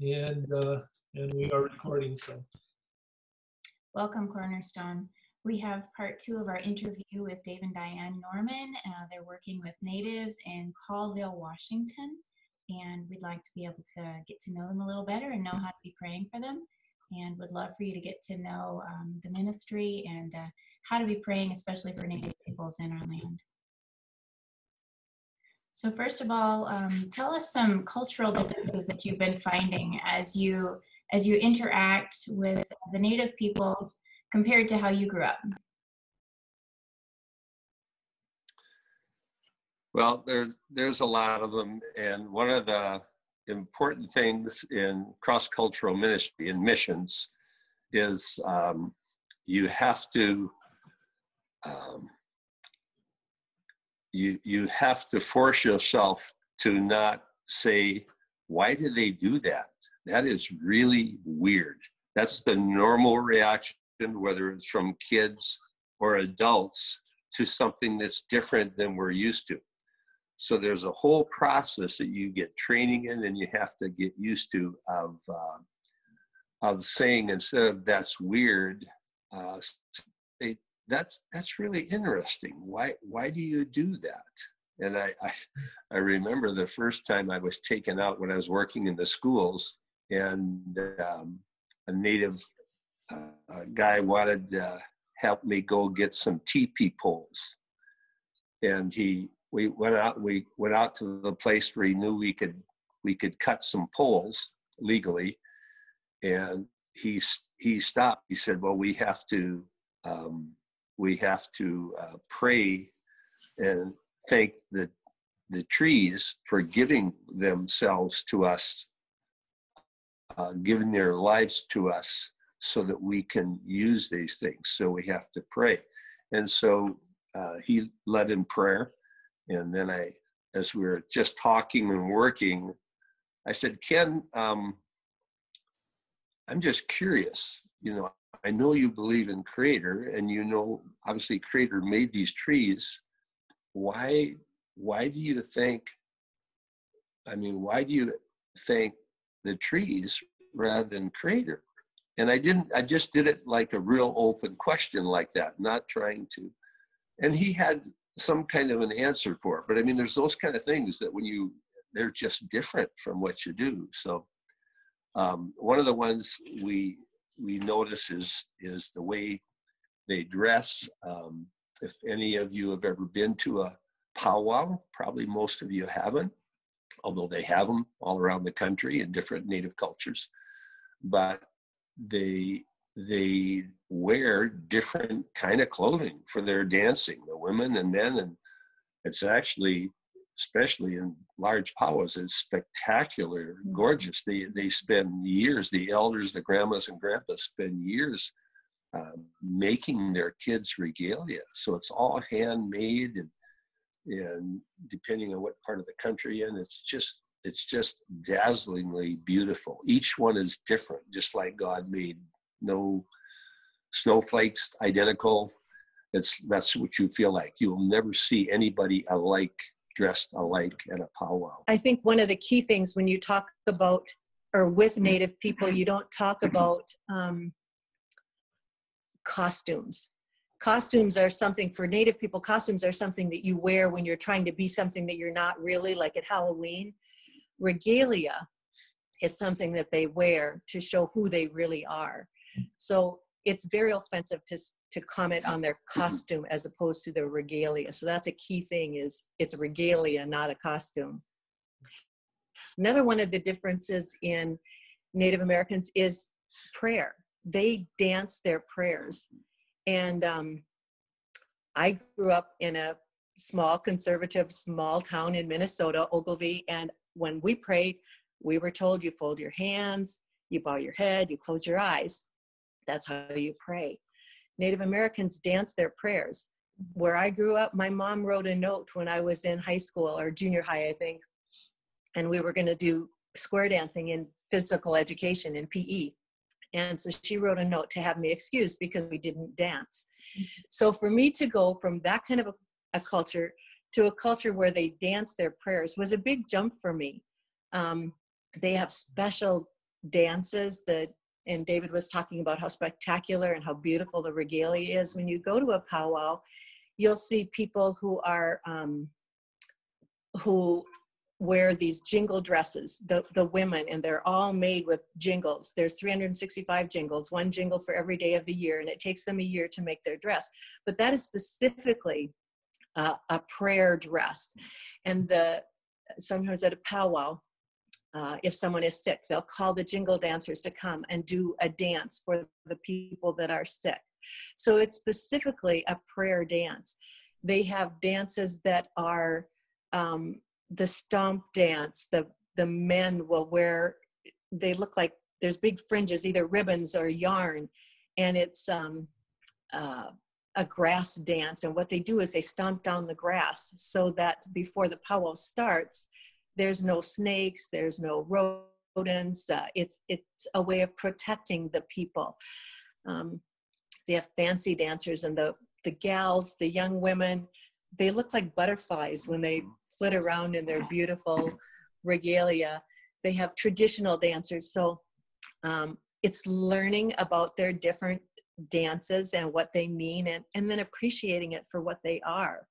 and uh, and we are recording. So, welcome, Cornerstone. We have part two of our interview with Dave and Diane Norman. Uh, they're working with natives in Colville, Washington, and we'd like to be able to get to know them a little better and know how to be praying for them. And would love for you to get to know um, the ministry and uh, how to be praying, especially for Native peoples in our land. So first of all, um, tell us some cultural differences that you've been finding as you as you interact with the Native peoples compared to how you grew up. Well, there's there's a lot of them, and one of the important things in cross-cultural ministry and missions is um, you have to um, you you have to force yourself to not say why did they do that? That is really weird. That's the normal reaction whether it's from kids or adults to something that's different than we're used to. So there's a whole process that you get training in and you have to get used to of uh, of saying instead of that's weird uh, that's that's really interesting. Why why do you do that? And I, I, I remember the first time I was taken out when I was working in the schools, and um, a native uh, guy wanted to help me go get some teepee poles, and he we went out we went out to the place where he knew we could we could cut some poles legally, and he he stopped. He said, "Well, we have to." Um, we have to uh, pray and thank the the trees for giving themselves to us, uh, giving their lives to us, so that we can use these things. So we have to pray, and so uh, he led in prayer, and then I, as we were just talking and working, I said, Ken. Um, I'm just curious, you know, I know you believe in creator and you know obviously creator made these trees. Why why do you think I mean why do you think the trees rather than creator? And I didn't I just did it like a real open question like that, not trying to and he had some kind of an answer for it. But I mean there's those kind of things that when you they're just different from what you do. So um, one of the ones we we notice is is the way they dress. Um, if any of you have ever been to a powwow, probably most of you haven't, although they have them all around the country in different native cultures. But they they wear different kind of clothing for their dancing, the women and men, and it's actually especially in large powwows, is spectacular, mm-hmm. gorgeous. They they spend years. The elders, the grandmas and grandpas, spend years uh, making their kids regalia. So it's all handmade, and and depending on what part of the country in, it's just it's just dazzlingly beautiful. Each one is different, just like God made no snowflakes identical. It's that's what you feel like. You'll never see anybody alike dressed alike at a powwow. I think one of the key things when you talk about or with Native people, you don't talk about um, costumes. Costumes are something for Native people, costumes are something that you wear when you're trying to be something that you're not really, like at Halloween. Regalia is something that they wear to show who they really are. So it's very offensive to to comment on their costume as opposed to their regalia. So that's a key thing is it's regalia, not a costume. Another one of the differences in Native Americans is prayer. They dance their prayers. And um, I grew up in a small conservative small town in Minnesota, Ogilvie, and when we prayed, we were told you fold your hands, you bow your head, you close your eyes. That's how you pray. Native Americans dance their prayers. Where I grew up, my mom wrote a note when I was in high school or junior high, I think, and we were going to do square dancing in physical education in PE. And so she wrote a note to have me excused because we didn't dance. So for me to go from that kind of a, a culture to a culture where they dance their prayers was a big jump for me. Um, they have special dances that and David was talking about how spectacular and how beautiful the regalia is. When you go to a powwow, you'll see people who are um, who wear these jingle dresses, the, the women, and they're all made with jingles. There's 365 jingles, one jingle for every day of the year, and it takes them a year to make their dress. But that is specifically uh, a prayer dress. And the sometimes at a powwow, uh, if someone is sick, they'll call the jingle dancers to come and do a dance for the people that are sick. So it's specifically a prayer dance. They have dances that are um, the stomp dance. The the men will wear. They look like there's big fringes, either ribbons or yarn, and it's um, uh, a grass dance. And what they do is they stomp down the grass so that before the powwow starts, there's no snakes, there's no rodents. Uh, it's it's a way of protecting the people. Um, they have fancy dancers, and the the gals, the young women, they look like butterflies when they flit around in their beautiful regalia. They have traditional dancers, so um, it's learning about their different dances and what they mean, and and then appreciating it for what they are.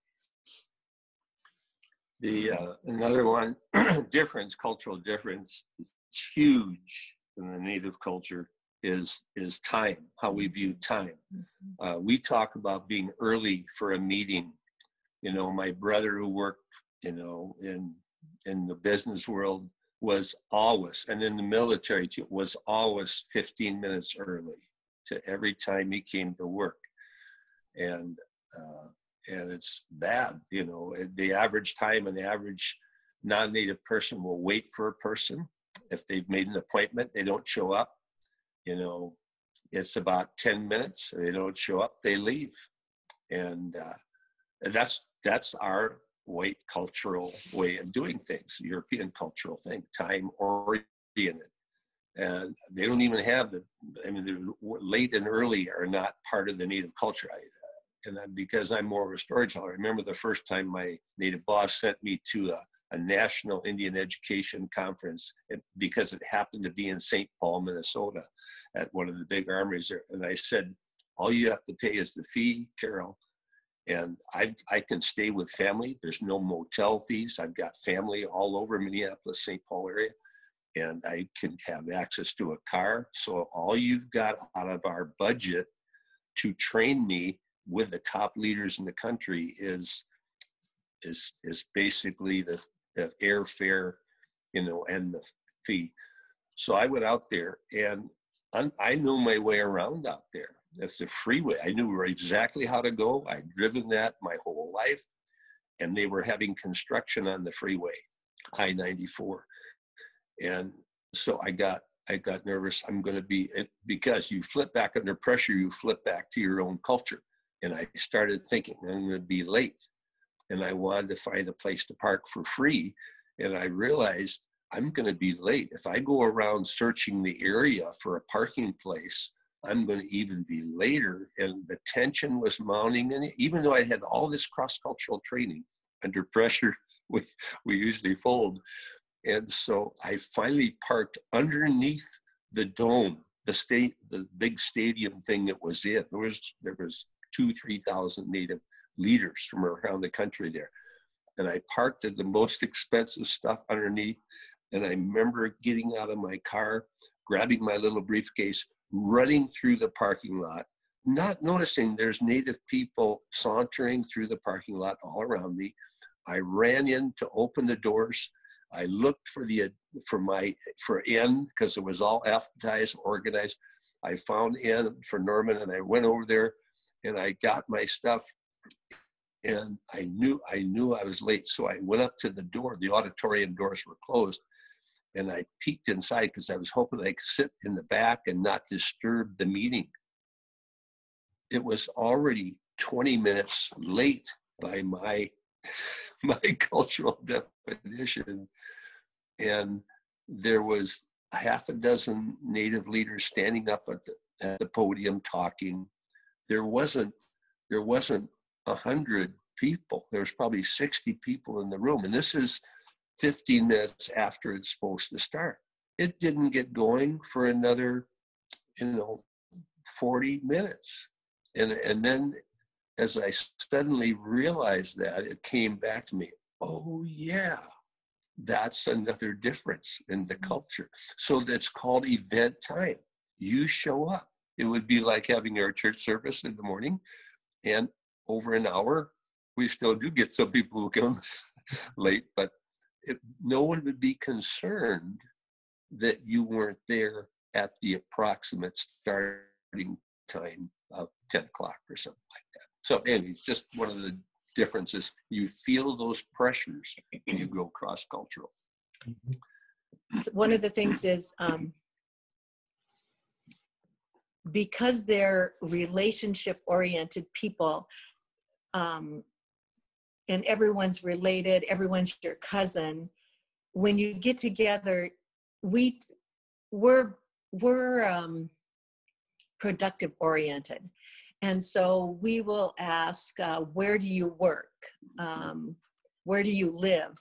The uh, another one difference, cultural difference, is huge in the native culture is is time, how we view time. Mm-hmm. Uh, we talk about being early for a meeting. You know, my brother who worked, you know, in in the business world was always, and in the military too, was always 15 minutes early to every time he came to work. And uh, and it's bad. You know, the average time an average non-native person will wait for a person. If they've made an appointment, they don't show up. You know, it's about 10 minutes. They don't show up, they leave. And uh, that's that's our white cultural way of doing things, European cultural thing, time oriented. And they don't even have the, I mean, late and early are not part of the native culture. And because I'm more of a storyteller, I remember the first time my native boss sent me to a, a national Indian education conference because it happened to be in St. Paul, Minnesota, at one of the big armories there. And I said, all you have to pay is the fee, Carol. And I, I can stay with family. There's no motel fees. I've got family all over Minneapolis, St. Paul area, and I can have access to a car. So all you've got out of our budget to train me with the top leaders in the country is is is basically the the airfare, you know, and the fee. So I went out there and I knew my way around out there. That's the freeway. I knew exactly how to go. I'd driven that my whole life, and they were having construction on the freeway, I ninety four, and so I got I got nervous. I'm going to be because you flip back under pressure. You flip back to your own culture and I started thinking I'm going to be late. And I wanted to find a place to park for free. And I realized I'm going to be late. If I go around searching the area for a parking place, I'm going to even be later. And the tension was mounting. And even though I had all this cross cultural training, under pressure, we, we usually fold. And so I finally parked underneath the dome, the state, the big stadium thing that was it. There was there was two, 3,000 native leaders from around the country there. And I parked at the most expensive stuff underneath. And I remember getting out of my car, grabbing my little briefcase, running through the parking lot, not noticing there's native people sauntering through the parking lot all around me. I ran in to open the doors. I looked for the for my for N because it was all alphabetized, organized. I found N for Norman, and I went over there and I got my stuff and I knew I knew I was late. So I went up to the door. The auditorium doors were closed. And I peeked inside because I was hoping I could sit in the back and not disturb the meeting. It was already 20 minutes late by my my cultural definition. And there was half a dozen native leaders standing up at the, at the podium talking there wasn't there wasn't a hundred people. There was probably 60 people in the room. And this is 15 minutes after it's supposed to start. it didn't get going for another, you know, 40 minutes. And, and then as I suddenly realized that, it came back to me. Oh, yeah, that's another difference in the mm. culture. So that's called event time. You show up. It would be like having our church service in the morning, and over an hour, we still do get some people who come late, but it, no one would be concerned that you weren't there at the approximate starting time of 10 o'clock or something like that. So, anyway, it's just one of the differences. You feel those pressures, when you go cross cultural. S- One of the things is um, because they're relationship oriented people um, and everyone's related, everyone's your cousin. When you get together, we we're we're um, productive oriented, and so we will ask, uh, "Where do you work? Um, where do you live?"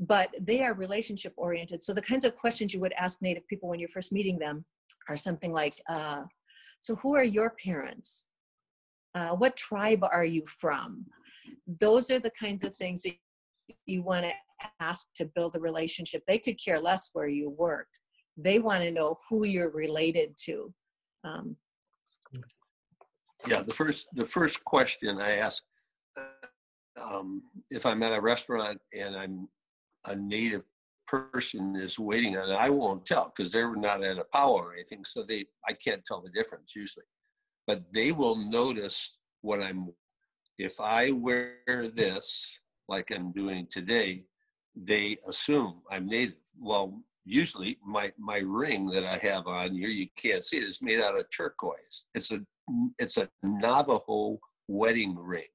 But they are relationship oriented. So the kinds of questions you would ask Native people when you're first meeting them are something like, uh, "So who are your parents? Uh, what tribe are you from?" those are the kinds of things that you want to ask to build a relationship. They could care less where you work. They want to know who you're related to. Um, Yeah, the first the first question I ask uh, um, if I'm at a restaurant and I'm a native person is waiting on it, I won't tell because they're not at a powwow or anything, so they I can't tell the difference usually. But they will notice what I'm. If I wear this like I'm doing today, they assume I'm native. Well, usually my my ring that I have on here, you can't see it, is made out of turquoise. It's a it's a Navajo wedding ring.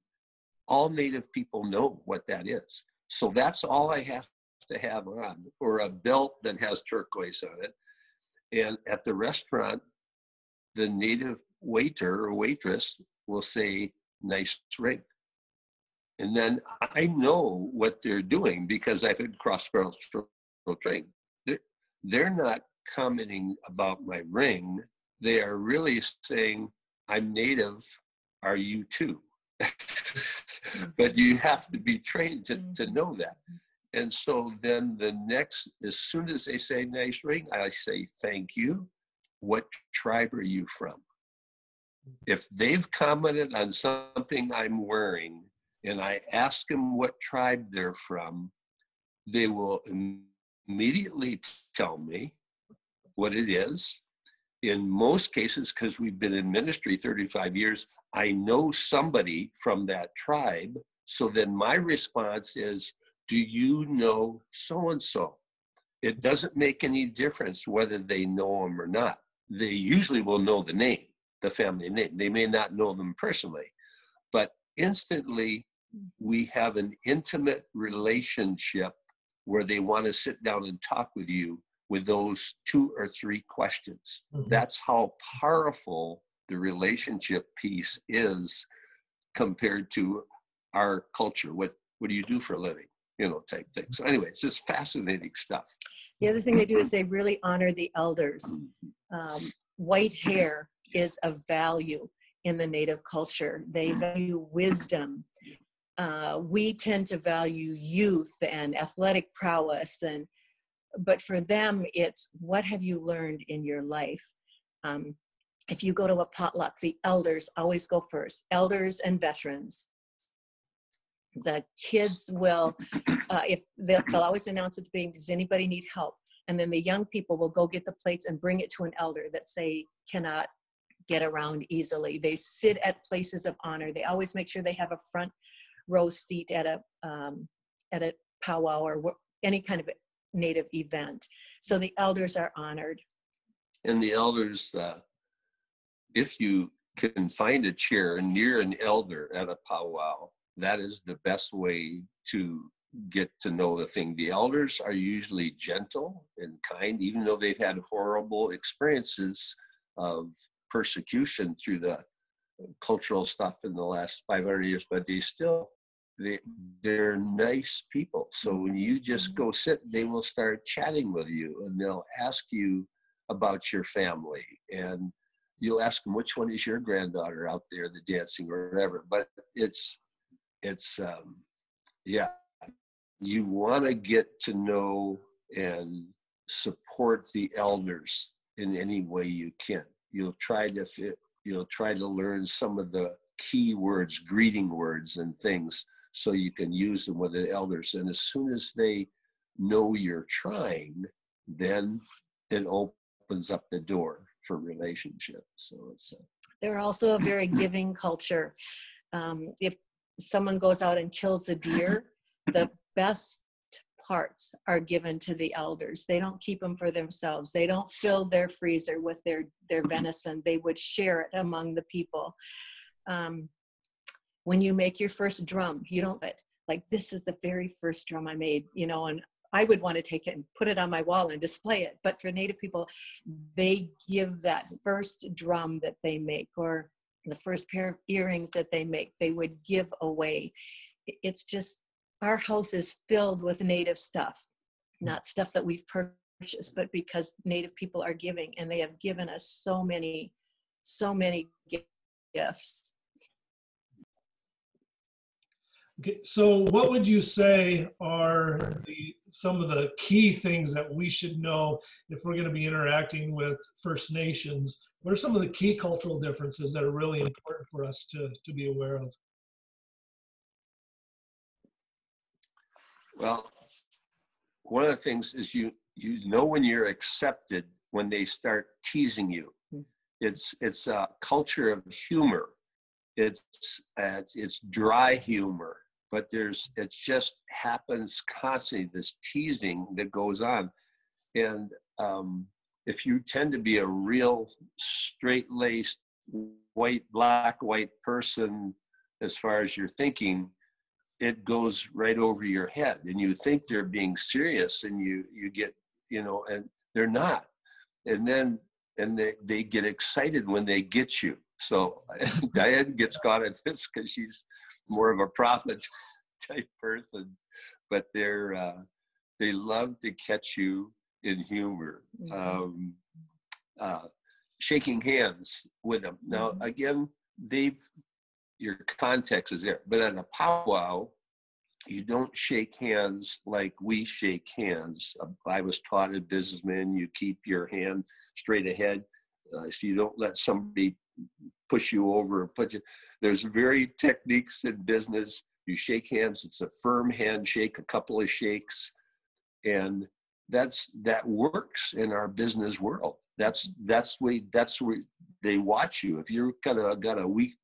All native people know what that is. So that's all I have to have on, or a belt that has turquoise on it. And at the restaurant, the native waiter or waitress will say, nice ring. And then I know what they're doing because I've had cross cultural training. They're, they're not commenting about my ring. They are really saying, I'm native. Are you too? but you have to be trained to, to know that. Mm-hmm. And so then the next, as soon as they say nice ring, I say, thank you. What tribe are you from? If they've commented on something I'm wearing and I ask them what tribe they're from, they will immediately tell me what it is. In most cases, because we've been in ministry 35 years, I know somebody from that tribe. So then my response is, Do you know so and so? It doesn't make any difference whether they know them or not. They usually will know the name, the family name. They may not know them personally, but instantly we have an intimate relationship where they want to sit down and talk with you with those two or three questions. Mhm. That's how powerful the relationship piece is compared to our culture. What what do you do for a living? You know, type thing. So anyway, it's just fascinating stuff. the other thing they do is they really honor the elders. Um, white hair is a value in the Native culture. They value wisdom. Uh, we tend to value youth and athletic prowess, and but for them, it's what have you learned in your life. Um, if you go to a potluck, the elders always go first. Elders and veterans. The kids will, uh, if they'll, they'll always announce at the beginning, does anybody need help? And then the young people will go get the plates and bring it to an elder that say cannot get around easily. They sit at places of honor. They always make sure they have a front row seat at a um, at a powwow or any kind of native event. So the elders are honored. And the elders, uh, if you can find a chair near an elder at a powwow, that is the best way to get to know the thing. The elders are usually gentle and kind, even though they've had horrible experiences of persecution through the uh, cultural stuff in the last 500 years, but they still they they're nice people. So when you just mm-hmm. go sit, they will start chatting with you and they'll ask you about your family and you'll ask them which one is your granddaughter out there the dancing or whatever. But it's it's um, yeah, you want to get to know and support the elders in any way you can. You'll try to fit, you'll try to learn some of the key words, greeting words and things so you can use them with the elders. And as soon as they know you're trying, then it opens up the door for relationship. So it's uh, They're also a very giving culture. Um, if someone goes out and kills a deer, the best parts are given to the elders. They don't keep them for themselves. They don't fill their freezer with their their venison. They would share it among the people. Um, when you make your first drum, you don't like this is the very first drum I made, you know, and I would want to take it and put it on my wall and display it. But for Native people, they give that first drum that they make or the first pair of earrings that they make, they would give away. It's just our house is filled with Native stuff, hmm. not stuff that we've purchased, but because Native people are giving and they have given us so many, so many gifts. Okay, so what would you say are the, some of the key things that we should know if we're going to be interacting with First Nations? What are some of the key cultural differences that are really important for us to, to be aware of? Well, one of the things is you you know when you're accepted when they start teasing you. Mm. It's it's a culture of humor. It's it's, it's dry humor, but there's it just happens constantly. This teasing that goes on, and um, if you tend to be a real straight laced white black white person as far as your thinking it goes right over your head and you think they're being serious and you you get you know and they're not. And then and they, they get excited when they get you. So diane gets caught at this because she's more of a prophet type person. But they're uh, they love to catch you in humor Mhm. um, uh, shaking hands with them now Mhm. again they've your context is there. But at a powwow, you don't shake hands like we shake hands. Uh, I was taught as businessman, you keep your hand straight ahead, uh, so you don't let somebody push you over. Or put you. There's very techniques in business. You shake hands. It's a firm handshake, a couple of shakes, and that's that works in our business world. That's that's way that's where they watch you. If you're kind of got a weak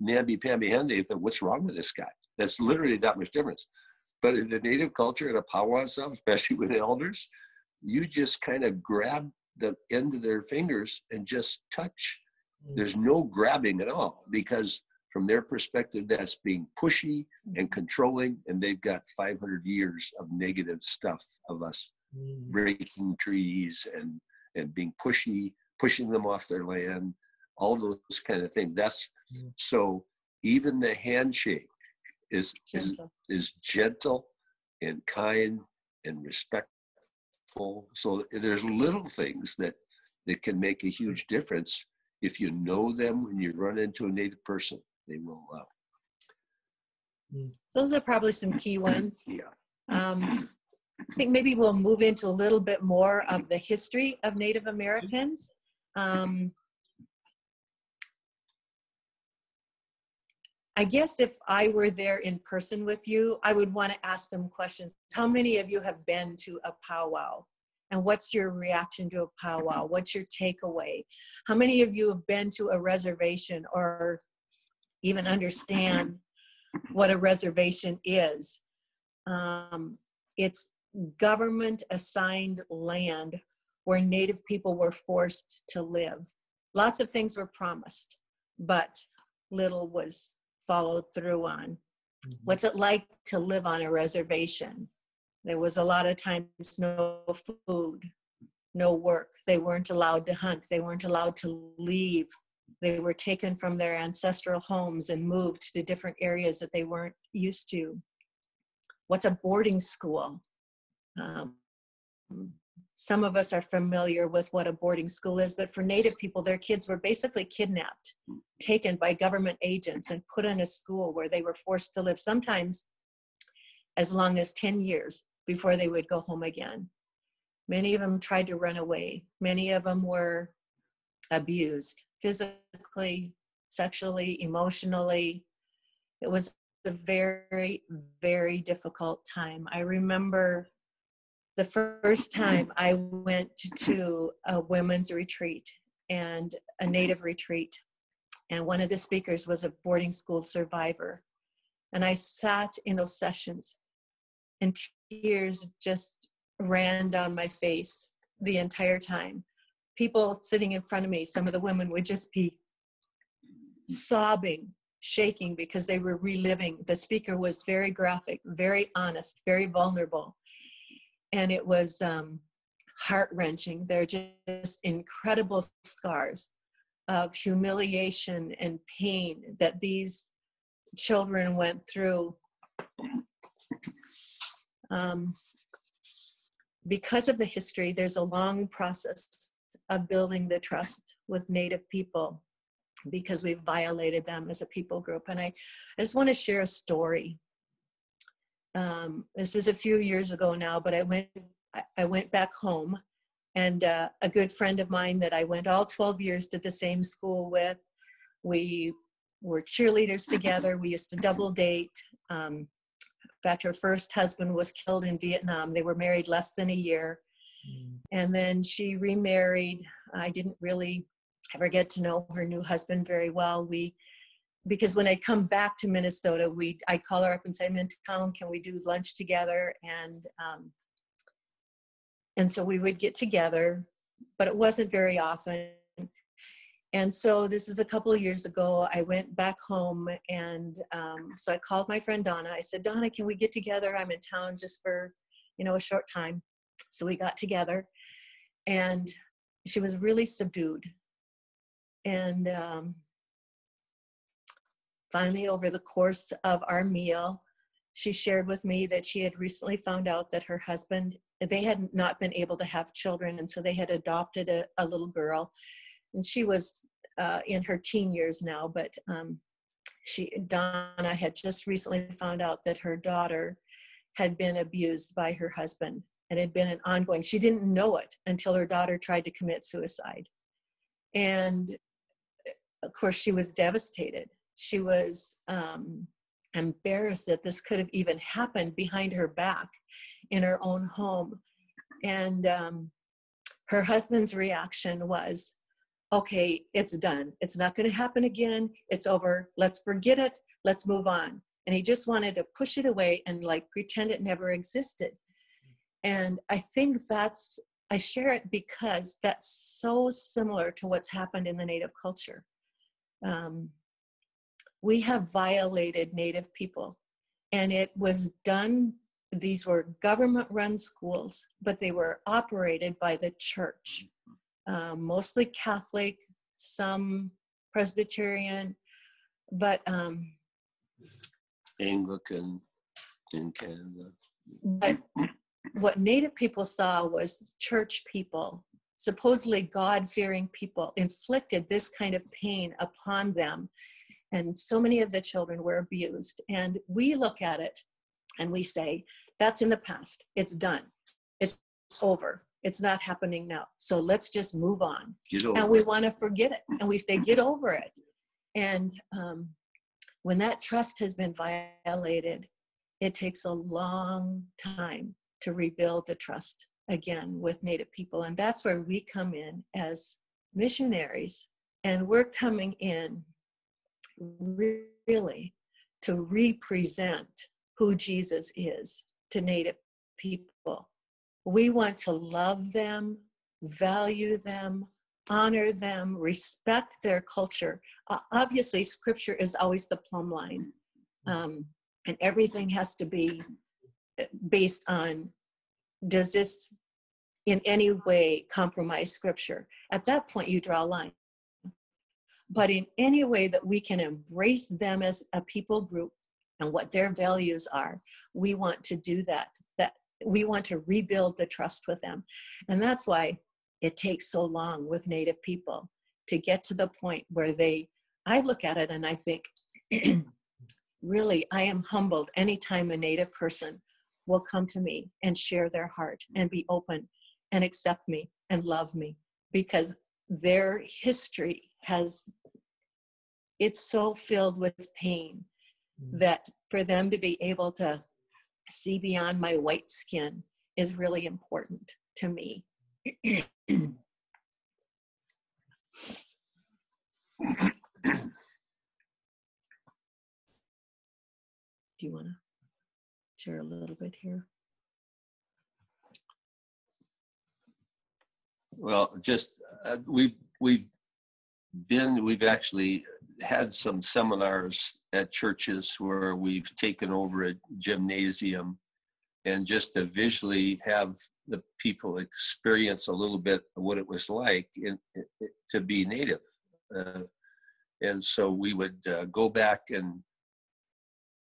namby pamby hand, they think, what's wrong with this guy? That's literally not much difference. But in the native culture and a powwow stuff, especially with elders, you just kind of grab the end of their fingers and just touch. Mm. There's no grabbing at all because from their perspective, that's being pushy and mm. controlling, and they've got 500 years of negative stuff of us Mm. breaking trees and and being pushy, pushing them off their land, all those kind of things. That's Mm. so even the handshake is is Gentle. is gentle and kind and respectful. So there's little things that that can make a huge difference if you know them when you run into a native person. They will. Uh, Those are probably some key ones. yeah. Um, I think maybe we'll move into a little bit more of the history of Native Americans. Um, I guess if I were there in person with you, I would want to ask them questions. How many of you have been to a powwow? And what's your reaction to a powwow? What's your takeaway? How many of you have been to a reservation or even understand what a reservation is? Um, it's government assigned land where Native people were forced to live. Lots of things were promised, but little was followed through on. Mhm. What's it like to live on a reservation? There was a lot of times no food, no work. They weren't allowed to hunt. They weren't allowed to leave They were taken from their ancestral homes and moved to different areas that they weren't used to. What's a boarding school? Um, some of us are familiar with what a boarding school is, but for Native people, their kids were basically kidnapped, taken by government agents, and put in a school where they were forced to live sometimes as long as 10 years before they would go home again. Many of them tried to run away. Many of them were abused physically, sexually, emotionally. It was a very, very difficult time. I remember the first time I went to a women's retreat and a native retreat, and one of the speakers was a boarding school survivor. And I sat in those sessions, and tears just ran down my face the entire time. People sitting in front of me, some of the women would just be sobbing, shaking because they were reliving. The speaker was very graphic, very honest, very vulnerable. And it was um, heart wrenching. They're just incredible scars of humiliation and pain that these children went through. Um, because of the history, there's a long process of building the trust with Native people because we've violated them as a people group. And I, I just want to share a story. Um, this is a few years ago now, but I went I went back home, and uh, a good friend of mine that I went all 12 years to the same school with, we were cheerleaders together. We used to double date. Um, in fact, her first husband was killed in Vietnam. They were married less than a year. Mm. And then she remarried. I didn't really ever get to know her new husband very well. We, because when I come back to Minnesota, we I'd call her up and say, "I'm in town. Can we do lunch together?" And um, and so we would get together, but it wasn't very often. And so this is a couple of years ago. I went back home, and um, so I called my friend Donna. I said, "Donna, can we get together? I'm in town just for, you know, a short time." So we got together, and she was really subdued. And um, finally, over the course of our meal, she shared with me that she had recently found out that her husband they had not been able to have children and so they had adopted a, a little girl. And she was uh, in her teen years now but um, she donna had just recently found out that her daughter had been abused by her husband and had been an ongoing she didn't know it until her daughter tried to commit suicide. And of course she was devastated she was um, embarrassed that this could have even happened behind her back in her own home. And um, her husband's reaction was, okay, it's done. It's not going to happen again. It's over. Let's forget it. Let's move on. And he just wanted to push it away and like pretend it never existed. And I think that's, I share it because that's so similar to what's happened in the Native culture. Um, we have violated Native people, and it was done these were government run schools, but they were operated by the church, um, mostly Catholic, some Presbyterian, but um, Anglican in Canada. But what Native people saw was church people, supposedly God fearing people, inflicted this kind of pain upon them. And so many of the children were abused. And we look at it and we say, that's in the past. It's done. It's over. It's not happening now. So let's just move on. and we want to forget it. And we say, get over it. And um, when that trust has been violated, it takes a long time to rebuild the trust again with Native people. And that's where we come in as missionaries. And we're coming in really to represent who Jesus is to Native people. We want to love them, value them, honor them, respect their culture. Uh, obviously, scripture is always the plumb line, um, and everything has to be uh, based on does this in any way compromise scripture? At that point, you draw a line. But in any way that we can embrace them as a people group and what their values are, we want to do that. That we want to rebuild the trust with them. And that's why it takes so long with Native people to get to the point where they, I look at it and I think, really, I am humbled anytime a Native person will come to me and share their heart and be open and accept me and love me because their history has it's so filled with pain Mm. that for them to be able to see beyond my white skin is really important to me. Do you want to share a little bit here? Well, just uh, we've we've been we've actually had some seminars at churches where we've taken over a gymnasium and just to visually have the people experience a little bit of what it was like in, in, to be native. Uh, and so we would uh, go back and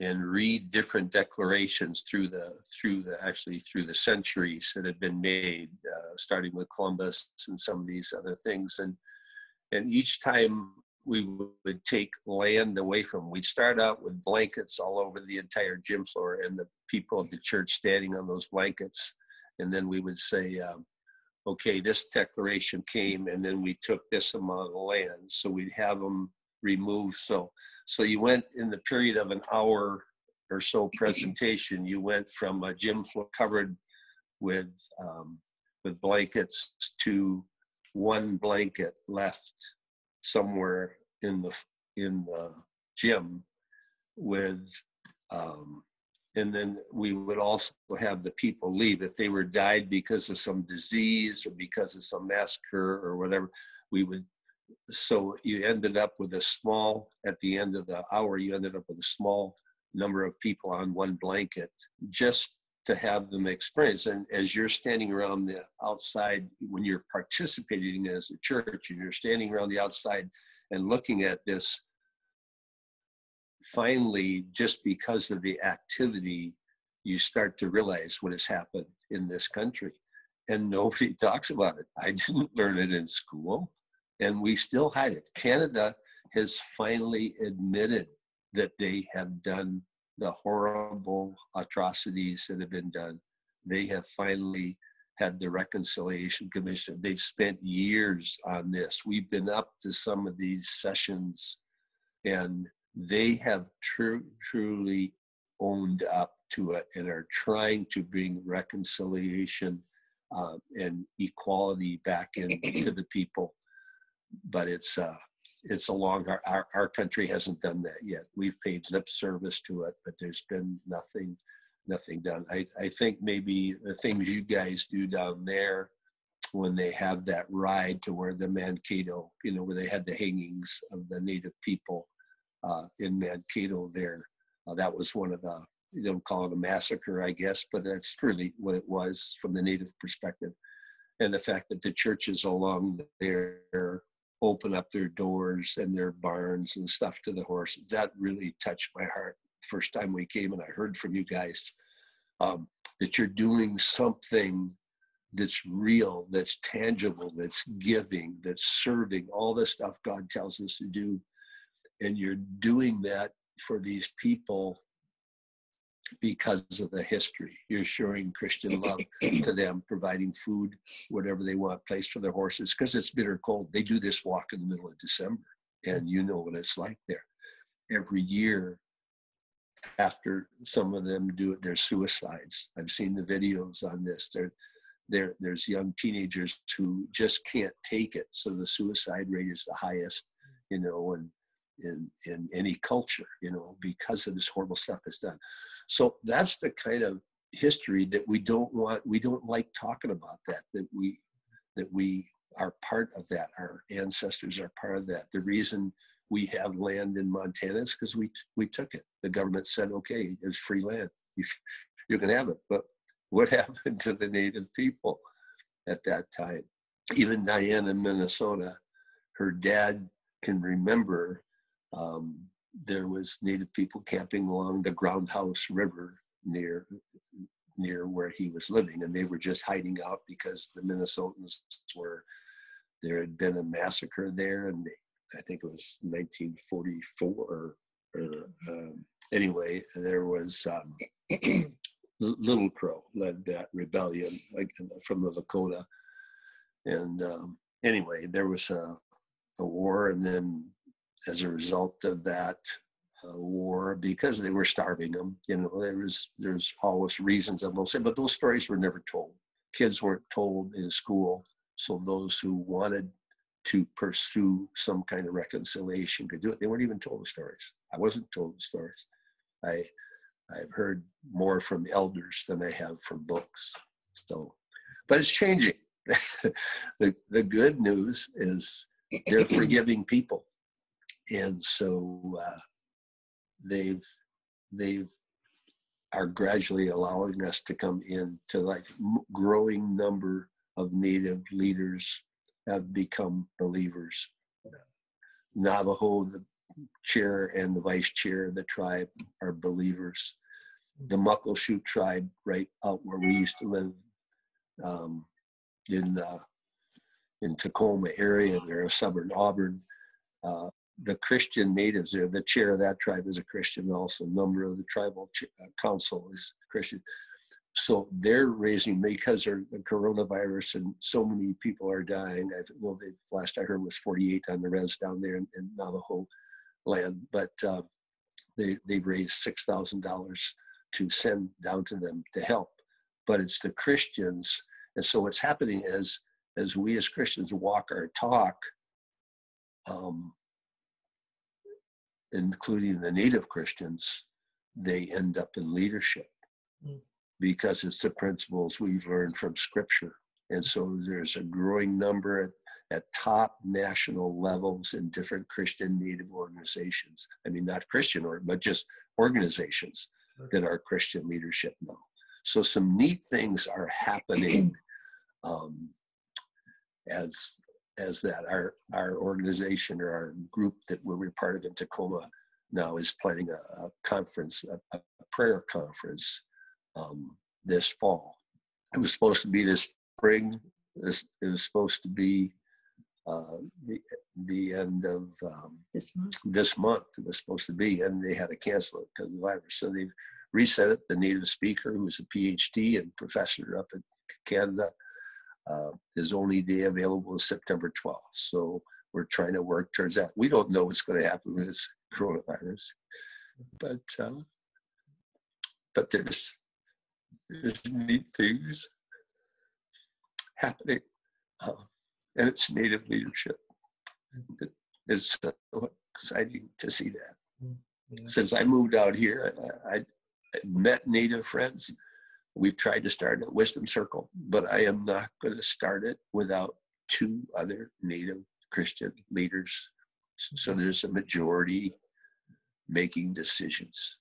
and read different declarations through the through the actually through the centuries that have been made, uh, starting with Columbus and some of these other things. And and each time we would take land away from. We'd start out with blankets all over the entire gym floor and the people of the church standing on those blankets. And then we would say, um, okay, this declaration came and then we took this amount of land. So we'd have them removed. So, so you went in the period of an hour or so presentation, you went from a gym floor covered with, um, with blankets to one blanket left somewhere in the in the gym with um, and then we would also have the people leave. If they were died because of some disease or because of some massacre or whatever we would so you ended up with a small at the end of the hour you ended up with a small number of people on one blanket just to have them experience. And as you're standing around the outside, when you're participating as a church and you're standing around the outside and looking at this, finally, just because of the activity, you start to realize what has happened in this country. And nobody talks about it. I didn't learn it in school, and we still hide it. Canada has finally admitted that they have done the horrible atrocities that have been done. They have finally had the Reconciliation Commission. They've spent years on this. We've been up to some of these sessions, and they have tr- truly owned up to it and are trying to bring reconciliation uh, and equality back into the people. But it's uh, it's a long our, our, our country hasn't done that yet. We've paid lip service to it but there's been nothing nothing done. I i think maybe the things you guys do down there when they have that ride to where the mankato you know where they had the hangings of the native people uh, in mankato there uh, that was one of the you don't call it a massacre i guess but that's really what it was from the native perspective. And the fact that the churches along there open up their doors and their barns and stuff to the horses. That really touched my heart. First time we came and I heard from you guys um, that you're doing something that's real, that's tangible, that's giving, that's serving, all the stuff God tells us to do. And you're doing that for these people because of the history. You're showing Christian love to them, providing food, whatever they want, place for their horses, because it's bitter cold. They do this walk in the middle of December, and you know what it's like there. Every year, after some of them do it, there's suicides. I've seen the videos on this. There, there, there's young teenagers who just can't take it, so the suicide rate is the highest, you know, and in in any culture you know because of this horrible stuff that's done so that's the kind of history that we don't want we don't like talking about that that we that we are part of that our ancestors are part of that. The reason we have land in montana is because we we took it. The government said okay it's free land. You, can have it. But what happened to the native people at that time? Even diane in minnesota her dad can remember, um, there was Native people camping along the Groundhouse River near near where he was living, and they were just hiding out because the Minnesotans were there had been a massacre there, and I think it was 1944 or, um, anyway, there was um, Little Crow led that rebellion like from the Lakota, and um, anyway, there was a, a war, and then as a result of that uh, war, because they were starving them, you know, there was there's always reasons I will say, but those stories were never told. Kids weren't told in school, so those who wanted to pursue some kind of reconciliation could do it. They weren't even told the stories. I wasn't told the stories. I I've heard more from elders than I have from books. So, but it's changing. the the good news is they're forgiving people, and so uh, they've they've are gradually allowing us to come in to like growing number of native leaders have become believers. Navajo, the chair and the vice chair of the tribe are believers. The Muckleshoot tribe, right out where we used to live, um, in uh, in Tacoma area, there, a suburb Auburn. Uh, the Christian natives there, the chair of that tribe is a Christian, also a number of the tribal ch- uh, council is Christian so they're raising because of the coronavirus and so many people are dying. I well, the last I heard was 48 on the res down there in, in Navajo land, but uh, they they've raised six thousand dollars to send down to them to help. But it's the Christians, and so what's happening is as we as Christians walk our talk, um, including the Native Christians, they end up in leadership. Mm because it's the principles we've learned from scripture. And so there's a growing number at, at top national levels in different Christian Native organizations. I mean, not Christian, or, but just organizations that are Christian leadership now. So some neat things are happening um, as as that our our organization or our group that we're part of in Tacoma now is planning a, a conference, a, a prayer conference um, this fall. It was supposed to be this spring. This it was supposed to be uh, the the end of um, this month. This month it was supposed to be, and they had to cancel it because of the virus. So they've reset it. The native speaker, who's a PhD and professor up in Canada, uh, his only day available is September 12th. So we're trying to work towards that. We don't know what's going to happen with this coronavirus, but uh, but there's there's neat things happening, uh, and it's Native leadership. It, it's so exciting to see that. Yeah. Since I moved out here, I, I, met Native friends. We've tried to start a Wisdom Circle, but I am not going to start it without two other Native Christian leaders. So mm-hmm. there's a majority making decisions.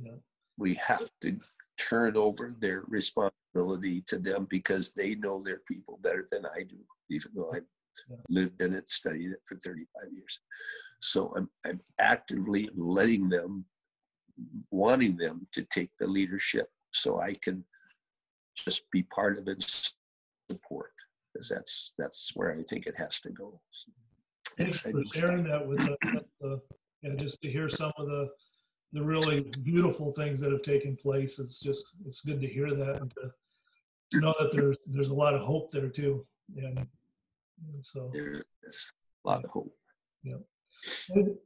Yeah. We have to turn over their responsibility to them because they know their people better than I do, even though I've lived in it, studied it for 35 years. So I'm, I'm actively letting them, wanting them to take the leadership so I can just be part of it, support, because that's that's where I think it has to go. So, Thanks for sharing stuff. that with us. Uh, yeah, just to hear some of the the really beautiful things that have taken place. It's just it's good to hear that and to, to know that there's there's a lot of hope there too. And, and so there's a lot of hope. Yeah.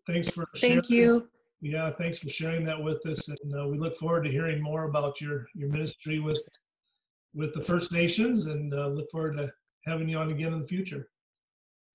Thanks for thank sharing. you. Yeah, thanks for sharing that with us, and uh, we look forward to hearing more about your your ministry with with the First Nations, and uh, look forward to having you on again in the future.